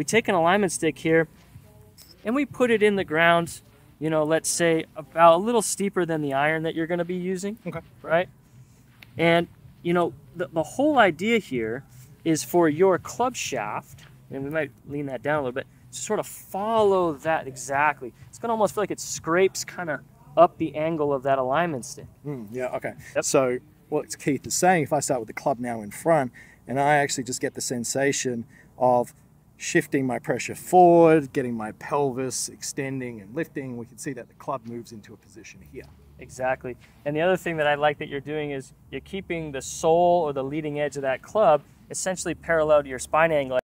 we take an alignment stick here and we put it in the ground, you know, let's say about a little steeper than the iron that you're going to be using. Okay. Right? And, you know, the, the whole idea here is for your club shaft, and we might lean that down a little bit, to sort of follow that exactly. It's going to almost feel like it scrapes kind of up the angle of that alignment stick. Mm, yeah, okay. Yep. So what Keith is saying, if I start with the club now in front, and I actually just get the sensation of shifting my pressure forward, getting my pelvis extending and lifting, we can see that the club moves into a position here. Exactly. And the other thing that I like that you're doing is you're keeping the sole or the leading edge of that club essentially parallel to your spine angle